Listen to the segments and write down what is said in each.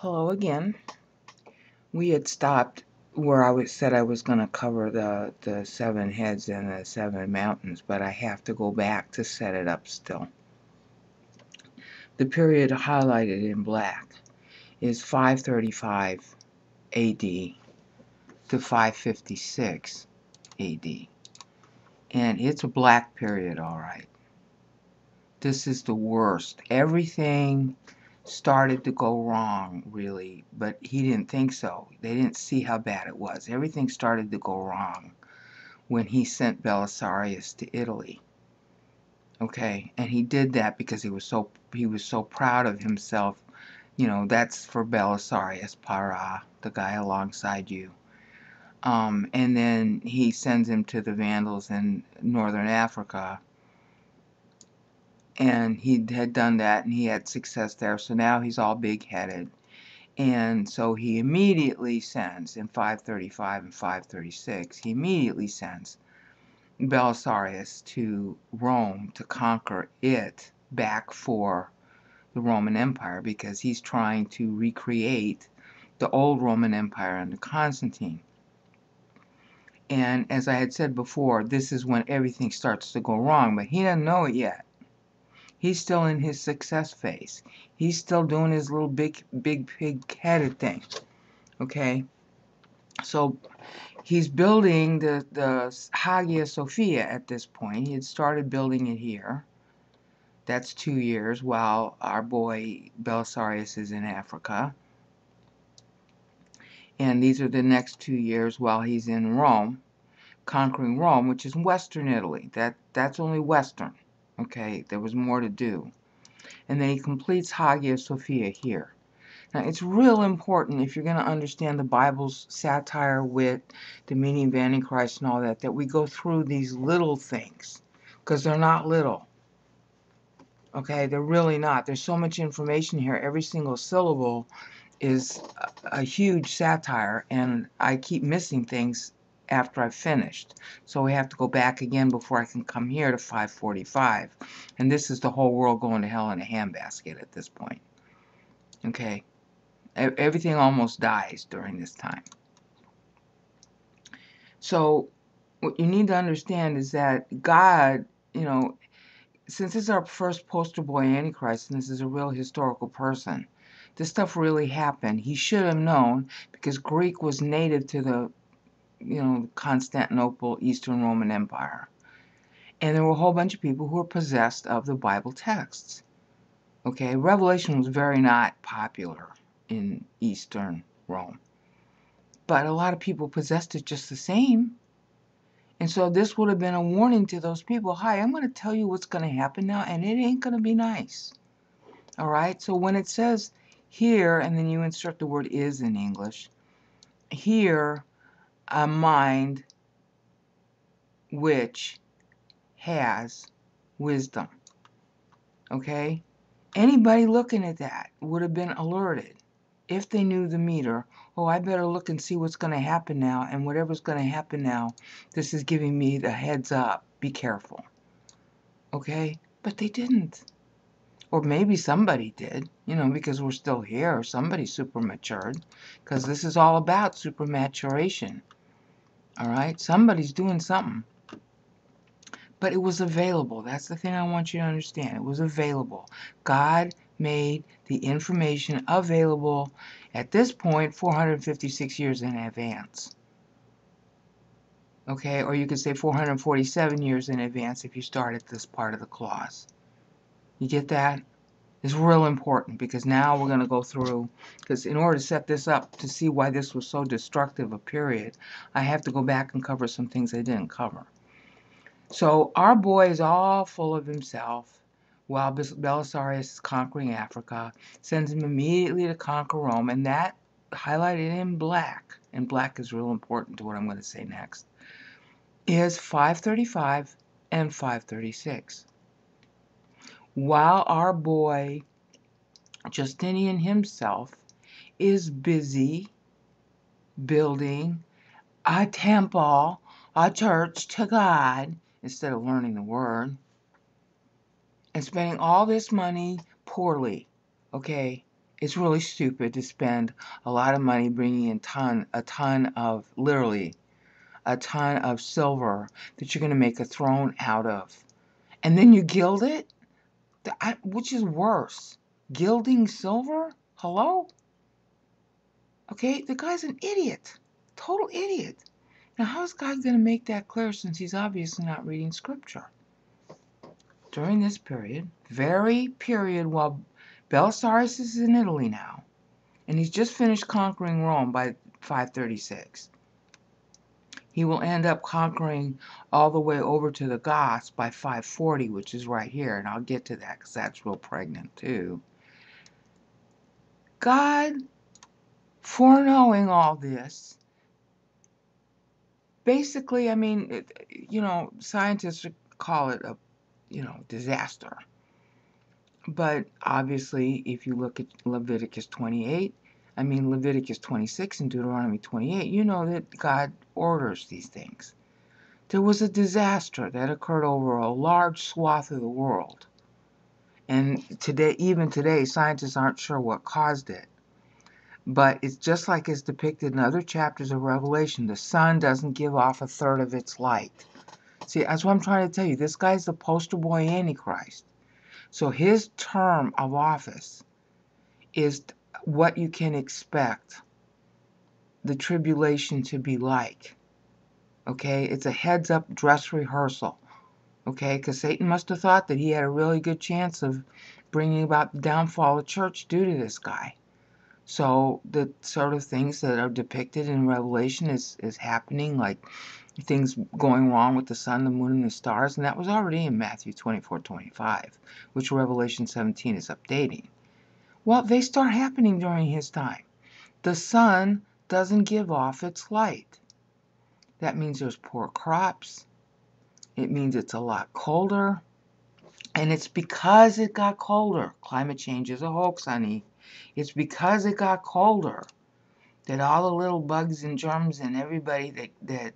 Hello again. We had stopped where I was, said I was going to cover the, the seven heads and the seven mountains, but I have to go back to set it up still. The period highlighted in black is 535 AD to 556 AD. And it's a black period, all right. This is the worst. Everything started to go wrong, really, but he didn't think so. They didn't see how bad it was. Everything started to go wrong when he sent Belisarius to Italy. Okay, and he did that because he was so he was so proud of himself. You know, that's for Belisarius Para, the guy alongside you. Um, and then he sends him to the Vandals in northern Africa and he had done that and he had success there so now he's all big-headed and so he immediately sends in 535 and 536 he immediately sends Belisarius to Rome to conquer it back for the Roman Empire because he's trying to recreate the old Roman Empire under Constantine. And as I had said before, this is when everything starts to go wrong, but he doesn't know it yet. He's still in his success phase. He's still doing his little big, big pig-headed thing. Okay? So he's building the, the Hagia Sophia at this point. He had started building it here. That's two years while our boy Belisarius is in Africa. And these are the next two years while he's in Rome, conquering Rome, which is western Italy. That That's only western. Okay, there was more to do. And then he completes Hagia Sophia here. Now, it's real important if you're going to understand the Bible's satire, wit, the meaning of Antichrist, and all that, that we go through these little things. Because they're not little. Okay, they're really not. There's so much information here. Every single syllable is a, a huge satire, and I keep missing things after I've finished. So we have to go back again before I can come here to 545. And this is the whole world going to hell in a handbasket at this point. Okay. Everything almost dies during this time. So what you need to understand is that God, you know, since this is our first poster boy Antichrist, and this is a real historical person, this stuff really happened. He should have known because Greek was native to the you know, Constantinople, Eastern Roman Empire. And there were a whole bunch of people who were possessed of the Bible texts. Okay, Revelation was very not popular in Eastern Rome. But a lot of people possessed it just the same. And so this would have been a warning to those people. Hi, I'm going to tell you what's going to happen now, and it ain't going to be nice. All right, so when it says here, and then you insert the word is in English, here a mind which has wisdom. Okay? Anybody looking at that would have been alerted if they knew the meter. Oh, I better look and see what's going to happen now, and whatever's going to happen now, this is giving me the heads up. Be careful. Okay? But they didn't. Or maybe somebody did, you know, because we're still here. Somebody super matured. Because this is all about super maturation. All right, somebody's doing something. But it was available. That's the thing I want you to understand. It was available. God made the information available at this point 456 years in advance. Okay, or you could say 447 years in advance if you start at this part of the clause. You get that? Is real important because now we're going to go through, because in order to set this up to see why this was so destructive a period, I have to go back and cover some things I didn't cover. So our boy is all full of himself while Belisarius is conquering Africa, sends him immediately to conquer Rome, and that highlighted in black, and black is real important to what I'm going to say next, is 535 and 536 while our boy Justinian himself is busy building a temple, a church to God, instead of learning the word, and spending all this money poorly, okay? it's really stupid to spend a lot of money bringing in ton a ton of literally a ton of silver that you're going to make a throne out of and then you gild it which is worse gilding silver? Hello? Okay the guy's an idiot. Total idiot. Now how is god going to make that clear since he's obviously not reading scripture? During this period very period while Belisarius is in Italy now, and he's just finished conquering Rome by 536. He will end up conquering all the way over to the Goths by 540, which is right here, and I'll get to that because that's real pregnant too. God, foreknowing all this, basically, I mean, you know, scientists call it a, you know, disaster but obviously, if you look at Leviticus 28, I mean Leviticus 26 and Deuteronomy 28, you know that God orders these things. There was a disaster that occurred over a large swath of the world. And today, even today, scientists aren't sure what caused it. But it's just like it's depicted in other chapters of Revelation. The sun doesn't give off a third of its light. See, that's what I'm trying to tell you. This guy's the poster boy Antichrist. So his term of office is what you can expect the tribulation to be like. Okay, it's a heads up dress rehearsal. Okay, because Satan must have thought that he had a really good chance of bringing about the downfall of church due to this guy. So the sort of things that are depicted in Revelation is, is happening, like things going wrong with the sun, the moon, and the stars, and that was already in Matthew 24 25, which Revelation 17 is updating. Well, they start happening during his time. The sun doesn't give off its light. That means there's poor crops. It means it's a lot colder. And it's because it got colder. Climate change is a hoax, honey. It's because it got colder that all the little bugs and germs and everybody that, that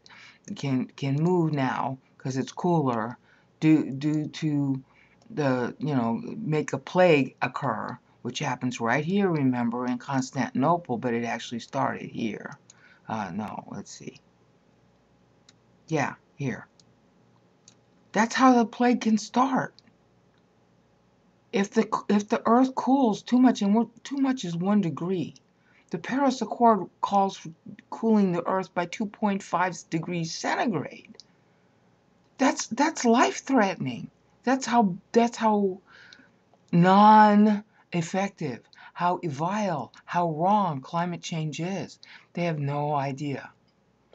can can move now because it's cooler due due to the you know make a plague occur which happens right here remember in Constantinople but it actually started here. Uh, no let's see. Yeah here. That's how the plague can start. If the if the earth cools too much and too much is one degree. The Paris Accord calls for cooling the Earth by 2.5 degrees centigrade. That's that's life-threatening. That's how that's how non-effective, how vile, how wrong climate change is. They have no idea.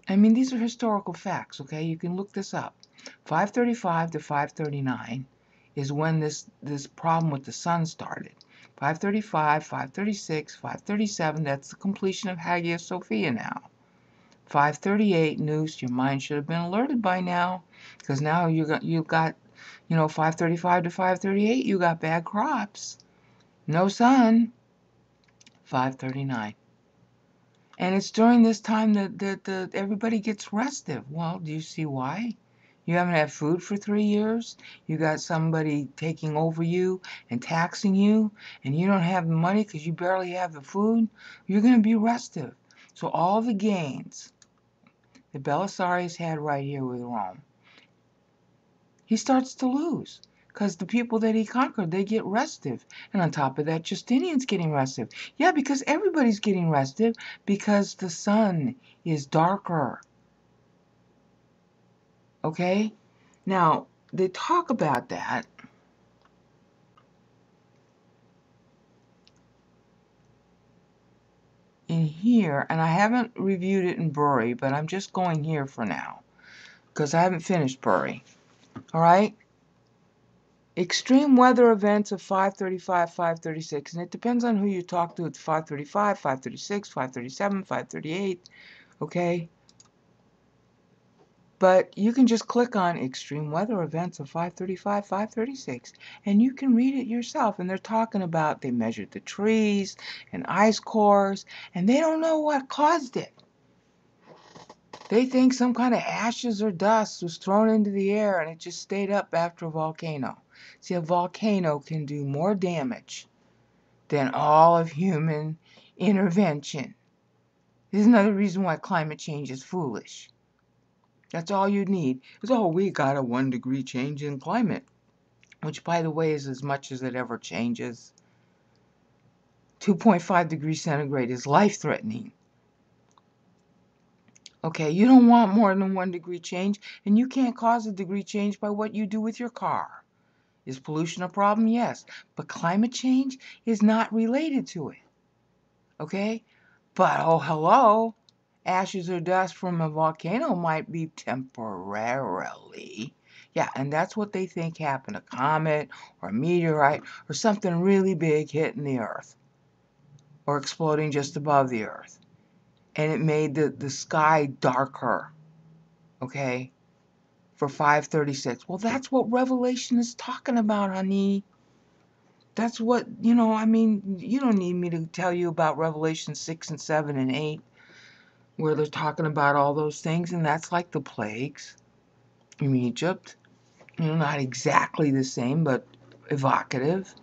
I mean, these are historical facts, okay? You can look this up. 535 to 539 is when this this problem with the sun started. 535, 536, 537, that's the completion of Hagia Sophia now. 538, nous, your mind should have been alerted by now, because now you got, you've got, you know, 535 to 538, you got bad crops. No sun. 539. And it's during this time that, that, that everybody gets restive. Well, do you see why? You haven't had food for three years. You got somebody taking over you and taxing you, and you don't have money because you barely have the food. You're going to be restive. So all the gains that Belisarius had right here with Rome, he starts to lose because the people that he conquered, they get restive. And on top of that, Justinian's getting restive. Yeah, because everybody's getting restive because the sun is darker. Okay? Now, they talk about that. In here, and I haven't reviewed it in Bury, but I'm just going here for now. Because I haven't finished Bury. Alright? Extreme weather events of 535, 536, and it depends on who you talk to. It's 535, 536, 537, 538. Okay? But you can just click on extreme weather events of 535, 536, and you can read it yourself. And they're talking about they measured the trees and ice cores, and they don't know what caused it. They think some kind of ashes or dust was thrown into the air and it just stayed up after a volcano. See, a volcano can do more damage than all of human intervention. This is another reason why climate change is foolish. That's all you need. Is oh, we got a one degree change in climate, which, by the way, is as much as it ever changes. 2.5 degrees centigrade is life threatening. Okay, you don't want more than one degree change, and you can't cause a degree change by what you do with your car. Is pollution a problem? Yes. But climate change is not related to it. Okay? But oh, hello. Ashes or dust from a volcano might be temporarily. Yeah, and that's what they think happened a comet or a meteorite or something really big hitting the earth or exploding just above the earth and it made the, the sky darker. Okay? For 536. Well, that's what Revelation is talking about, honey. That's what, you know, I mean, you don't need me to tell you about Revelation 6 and 7 and 8, where they're talking about all those things, and that's like the plagues in Egypt. You know, not exactly the same, but evocative.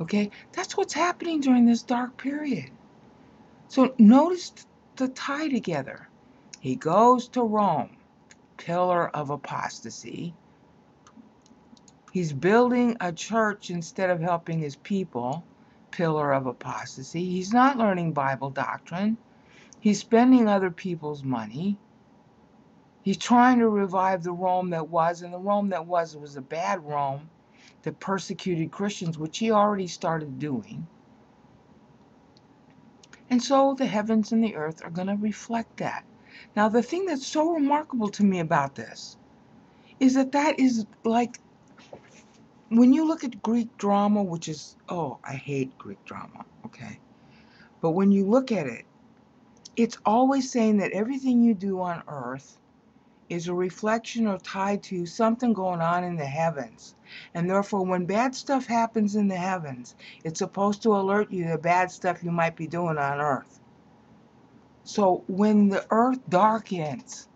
Okay? That's what's happening during this dark period. So notice the tie together. He goes to Rome, pillar of apostasy. He's building a church instead of helping his people, pillar of apostasy. He's not learning Bible doctrine. He's spending other people's money. He's trying to revive the Rome that was, and the Rome that was was a bad Rome that persecuted Christians, which he already started doing. And so the heavens and the earth are going to reflect that. Now, the thing that's so remarkable to me about this is that that is like when you look at Greek drama, which is, oh, I hate Greek drama, okay? But when you look at it, it's always saying that everything you do on earth is a reflection or tied to something going on in the heavens. And therefore, when bad stuff happens in the heavens, it's supposed to alert you to bad stuff you might be doing on earth. So when the earth darkens,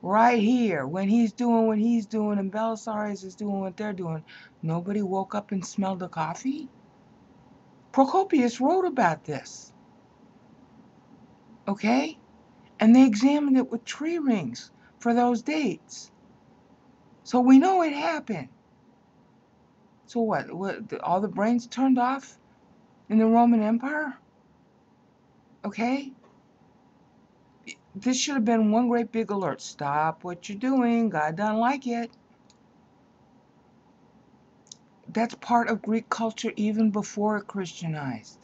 right here, when he's doing what he's doing and Belisarius is doing what they're doing, nobody woke up and smelled the coffee? Procopius wrote about this. Okay? And they examined it with tree rings for those dates. So we know it happened. So what? What? All the brains turned off in the Roman Empire? Okay? This should have been one great big alert. Stop what you're doing. God doesn't like it. That's part of Greek culture even before it Christianized.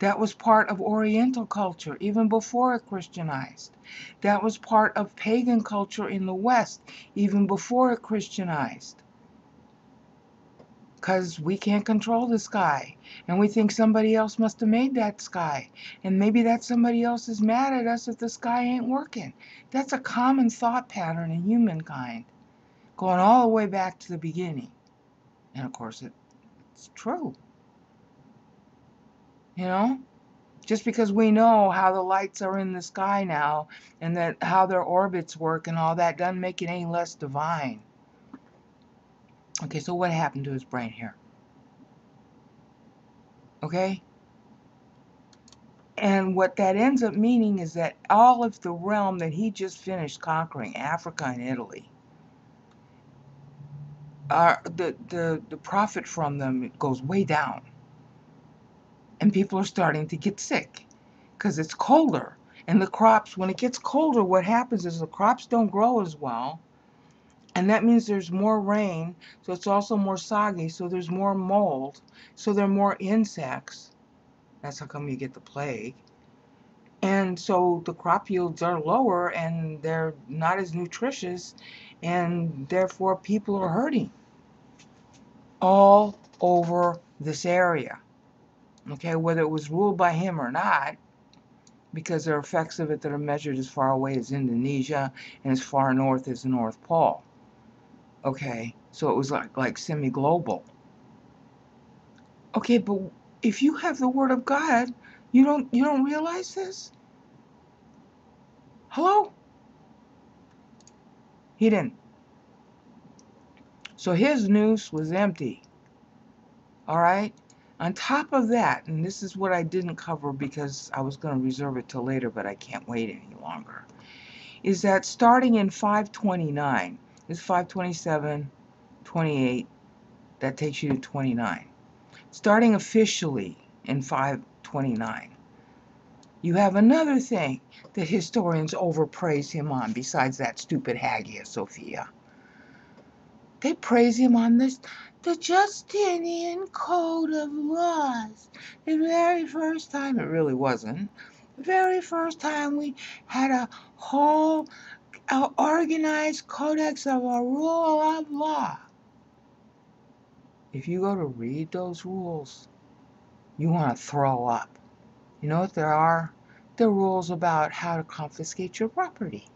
That was part of Oriental culture even before it Christianized. That was part of pagan culture in the West even before it Christianized. Because we can't control the sky. And we think somebody else must have made that sky. And maybe that somebody else is mad at us if the sky ain't working. That's a common thought pattern in humankind, going all the way back to the beginning. And of course, it, it's true. You know? Just because we know how the lights are in the sky now and that how their orbits work and all that doesn't make it any less divine. Okay, so what happened to his brain here? Okay? And what that ends up meaning is that all of the realm that he just finished conquering, Africa and Italy, are the, the, the profit from them goes way down and people are starting to get sick because it's colder. And the crops, when it gets colder, what happens is the crops don't grow as well. And that means there's more rain, so it's also more soggy, so there's more mold, so there are more insects. That's how come you get the plague. And so the crop yields are lower and they're not as nutritious, and therefore people are hurting all over this area okay, whether it was ruled by him or not, because there are effects of it that are measured as far away as Indonesia and as far north as the North Pole. Okay, so it was like, like semi-global. Okay, but if you have the Word of God, you don't you don't realize this? Hello? He didn't. So his nous was empty. All right? On top of that, and this is what I didn't cover because I was going to reserve it till later, but I can't wait any longer, is that starting in 529, is 527, 28, that takes you to 29. Starting officially in 529, you have another thing that historians overpraise him on besides that stupid Hagia Sophia. They praise him on this the Justinian Code of Laws. The very first time, it really wasn't, the very first time we had a whole uh, organized codex of a rule of law. If you go to read those rules, you want to throw up. You know what there are? The rules about how to confiscate your property.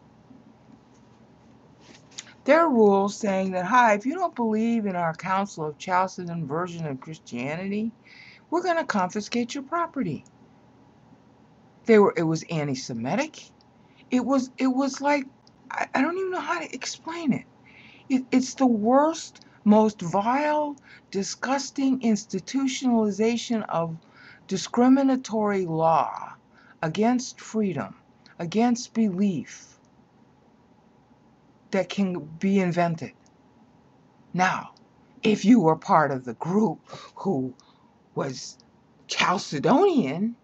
There are rules saying that, hi, if you don't believe in our Council of Chalcedon version of Christianity, we're going to confiscate your property. They were, it was anti-Semitic. It was, it was like, I, I don't even know how to explain it. it. It's the worst, most vile, disgusting institutionalization of discriminatory law against freedom, against belief, that can be invented. Now, if you were part of the group who was Chalcedonian,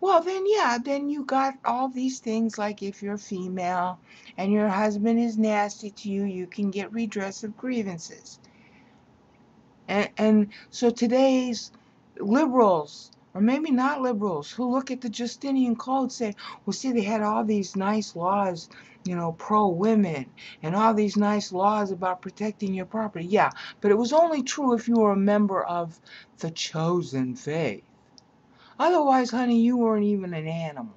well, then, yeah, then you got all these things like if you're female and your husband is nasty to you, you can get redress of grievances. And, and so today's liberals, or maybe not liberals, who look at the Justinian Code say, well, see, they had all these nice laws you know, pro women and all these nice laws about protecting your property. Yeah, but it was only true if you were a member of the chosen faith. Otherwise, honey, you weren't even an animal.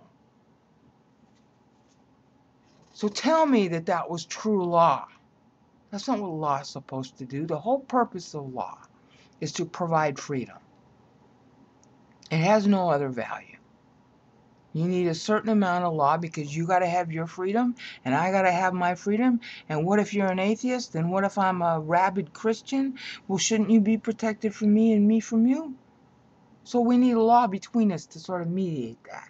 So tell me that that was true law. That's not what law is supposed to do. The whole purpose of law is to provide freedom. It has no other value. You need a certain amount of law because you got to have your freedom and I got to have my freedom. And what if you're an atheist? And what if I'm a rabid Christian? Well, shouldn't you be protected from me and me from you? So we need a law between us to sort of mediate that.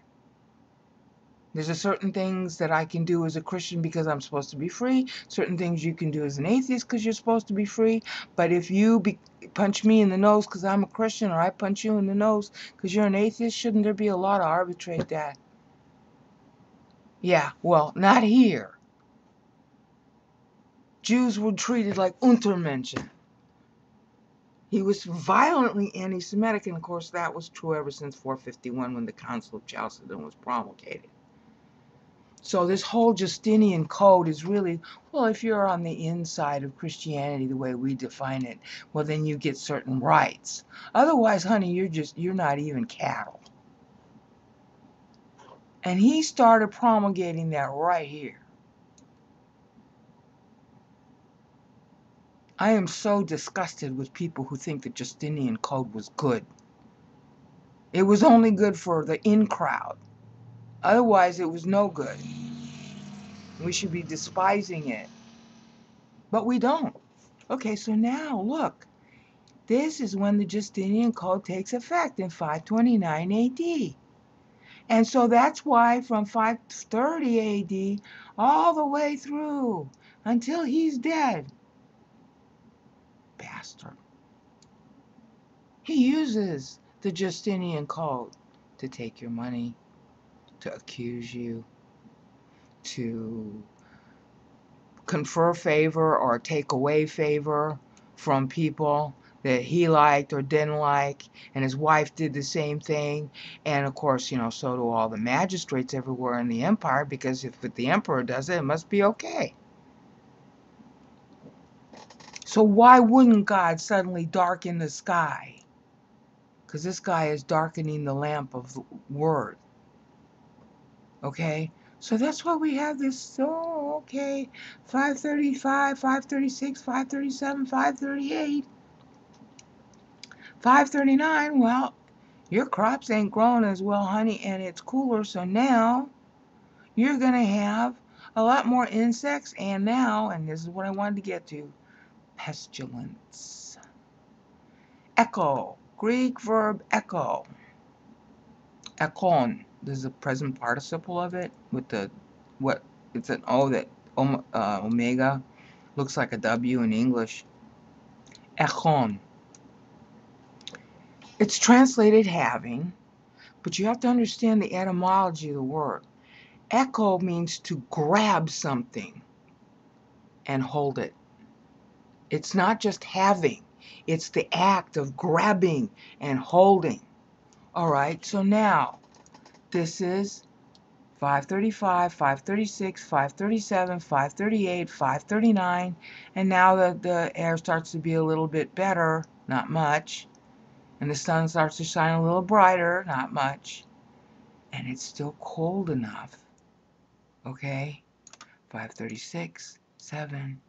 There's a certain things that I can do as a Christian because I'm supposed to be free. Certain things you can do as an atheist because you're supposed to be free. But if you be, punch me in the nose because I'm a Christian or I punch you in the nose because you're an atheist, shouldn't there be a law to arbitrate that? Yeah, well, not here. Jews were treated like Untermenschen. He was violently anti-Semitic, and of course that was true ever since 451 when the Council of Chalcedon was promulgated. So this whole Justinian code is really, well, if you're on the inside of Christianity the way we define it, well, then you get certain rights. Otherwise, honey, you're just, you're not even cattle. And he started promulgating that right here. I am so disgusted with people who think the Justinian Code was good. It was only good for the in crowd. Otherwise, it was no good. We should be despising it. But we don't. Okay, so now look. This is when the Justinian Code takes effect in 529 AD. And so that's why from 530 AD all the way through until he's dead. Bastard. He uses the Justinian Code to take your money, to accuse you, to confer favor or take away favor from people that he liked or didn't like, and his wife did the same thing. And of course, you know, so do all the magistrates everywhere in the empire, because if the emperor does it, it must be okay. So why wouldn't God suddenly darken the sky? Because this guy is darkening the lamp of the word. Okay? So that's why we have this, oh, okay, 535, 536, 537, 538. 539, well, your crops ain't growing as well, honey, and it's cooler, so now you're going to have a lot more insects, and now, and this is what I wanted to get to, pestilence. Echo, Greek verb echo. Echon, This is the present participle of it with the what it's an O that uh, omega looks like a W in English. Echon. It's translated having, but you have to understand the etymology of the word. Echo means to grab something and hold it. It's not just having, it's the act of grabbing and holding. All right, so now this is 535, 536, 537, 538, 539, and now the, the air starts to be a little bit better, not much, and the sun starts to shine a little brighter, not much, and it's still cold enough, okay? 536, 7, 8,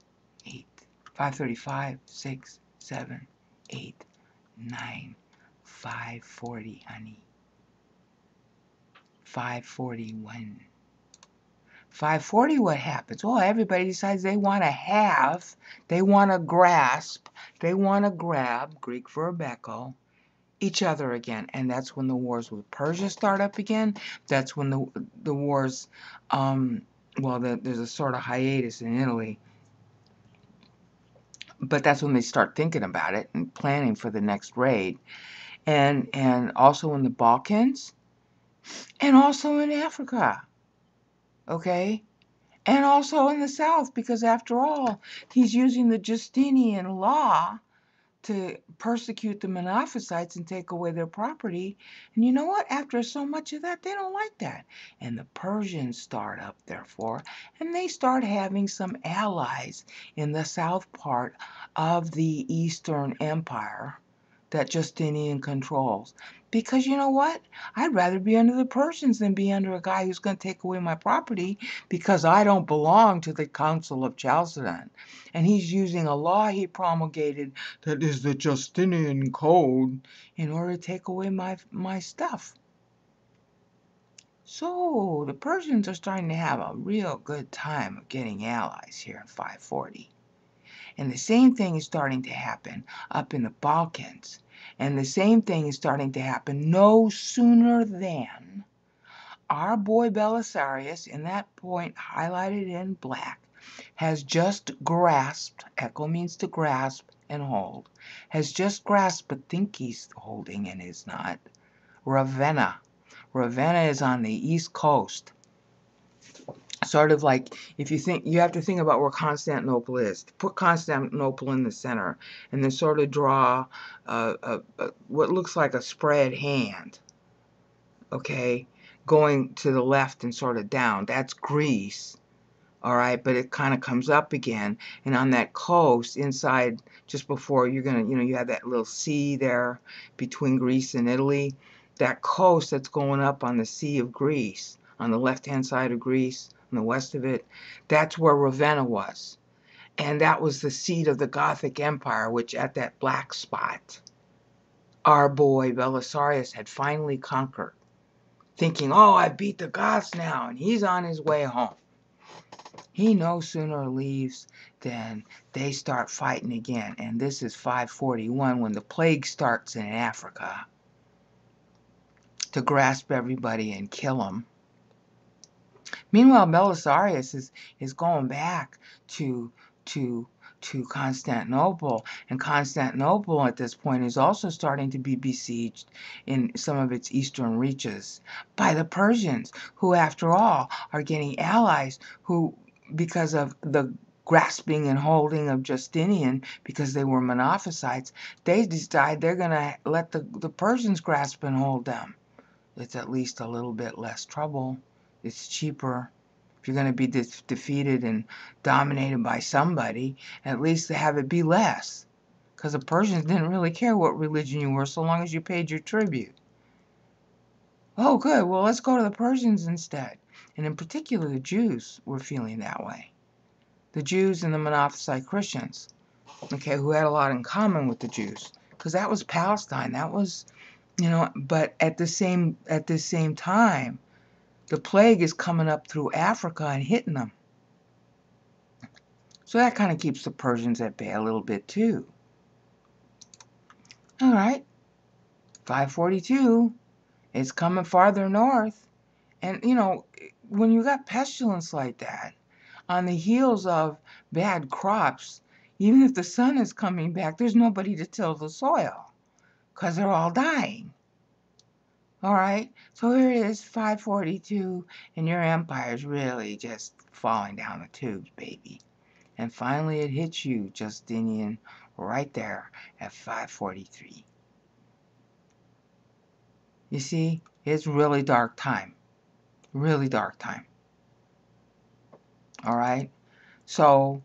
535, 6, 7, 8, 9, 540, honey. 541. 540, what happens? Well, everybody decides they want to have, they want to grasp, they want to grab, Greek verb echo, each other again. And that's when the wars with Persia start up again. That's when the, the wars, um, well, the, there's a sort of hiatus in Italy. But that's when they start thinking about it and planning for the next raid. And, and also in the Balkans, and also in Africa. Okay? And also in the South, because after all, he's using the Justinian law to persecute the Monophysites and take away their property. And you know what? After so much of that, they don't like that. And the Persians start up, therefore, and they start having some allies in the south part of the Eastern Empire that Justinian controls. Because you know what? I'd rather be under the Persians than be under a guy who's going to take away my property because I don't belong to the Council of Chalcedon. And he's using a law he promulgated that is the Justinian Code in order to take away my, my stuff. So the Persians are starting to have a real good time of getting allies here in 540. And the same thing is starting to happen up in the Balkans. And the same thing is starting to happen. No sooner than our boy Belisarius, in that point highlighted in black, has just grasped, echo means to grasp and hold, has just grasped but think he's holding and is not, Ravenna. Ravenna is on the east coast sort of like if you think you have to think about where Constantinople is. Put Constantinople in the center, and then sort of draw a, a, a, what looks like a spread hand. Okay, going to the left and sort of down. That's Greece. All right, but it kind of comes up again, and on that coast inside, just before you're gonna, you know, you have that little sea there between Greece and Italy. That coast that's going up on the Sea of Greece, on the left-hand side of Greece, the west of it, that's where Ravenna was. And that was the seat of the Gothic Empire, which at that black spot, our boy Belisarius had finally conquered, thinking, oh, I beat the Goths now, and he's on his way home. He no sooner leaves than they start fighting again. And this is 541 when the plague starts in Africa to grasp everybody and kill them. Meanwhile, Belisarius is, is going back to to to Constantinople, and Constantinople at this point is also starting to be besieged in some of its eastern reaches by the Persians, who, after all, are getting allies who, because of the grasping and holding of Justinian, because they were Monophysites, they decide they're going to let the, the Persians grasp and hold them. It's at least a little bit less trouble it's cheaper. If you're going to be de defeated and dominated by somebody, at least to have it be less. Because the Persians didn't really care what religion you were so long as you paid your tribute. Oh, good. Well, let's go to the Persians instead. And in particular, the Jews were feeling that way. The Jews and the Monophysite Christians, okay, who had a lot in common with the Jews. Because that was Palestine. That was, you know, but at the same at the same time, the plague is coming up through Africa and hitting them. So that kind of keeps the Persians at bay a little bit too. All right. 542 is coming farther north. And, you know, when you got pestilence like that, on the heels of bad crops, even if the sun is coming back, there's nobody to till the soil because they're all dying. All right, so here it is, 542, and your empire's really just falling down the tubes, baby. And finally it hits you, Justinian, right there at 543. You see, it's really dark time. Really dark time. All right? So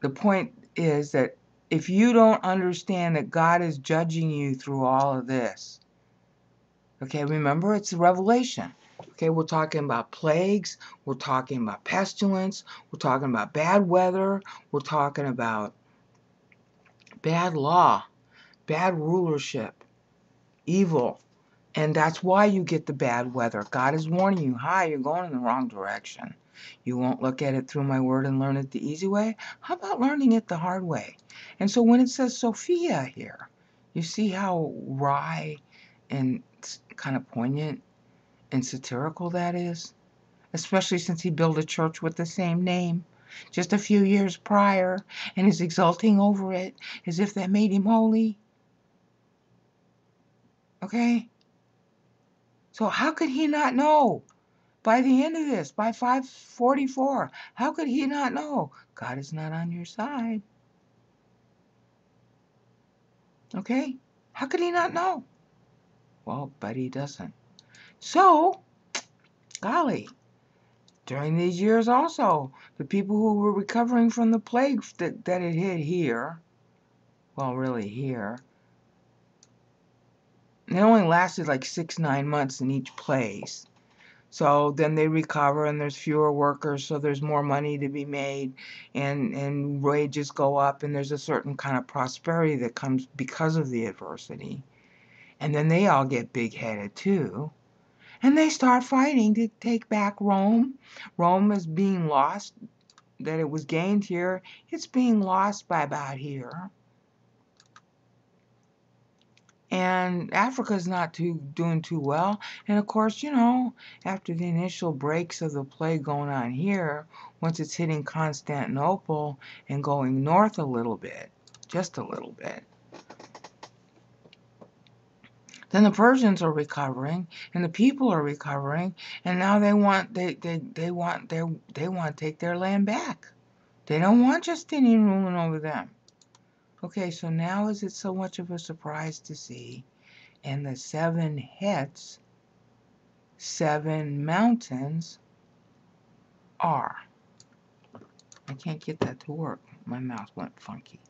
the point is that if you don't understand that God is judging you through all of this, okay, remember it's revelation. Okay, we're talking about plagues, we're talking about pestilence, we're talking about bad weather, we're talking about bad law, bad rulership, evil. And that's why you get the bad weather. God is warning you, hi, you're going in the wrong direction. You won't look at it through my word and learn it the easy way? How about learning it the hard way? And so when it says Sophia here, you see how wry and kind of poignant and satirical that is? Especially since he built a church with the same name just a few years prior and is exulting over it as if that made him holy. Okay? So how could he not know? By the end of this, by 544, how could he not know? God is not on your side. Okay? How could he not know? Well, but he doesn't. So, golly, during these years also, the people who were recovering from the plague that, that it hit here, well, really here, it only lasted like six, nine months in each place. So then they recover and there's fewer workers, so there's more money to be made and, and wages go up and there's a certain kind of prosperity that comes because of the adversity. And then they all get big headed too. And they start fighting to take back Rome. Rome is being lost, that it was gained here, it's being lost by about here and Africa's not too doing too well. And of course, you know, after the initial breaks of the plague going on here, once it's hitting Constantinople and going north a little bit, just a little bit, then the Persians are recovering and the people are recovering and now they want they they, they want their they want to take their land back. They don't want Justinian ruling over them. Okay, so now is it so much of a surprise to see and the seven heads, seven mountains are. I can't get that to work. My mouth went funky.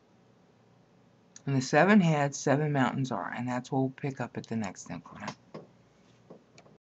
And the seven heads, seven mountains are, and that's what we'll pick up at the next increment.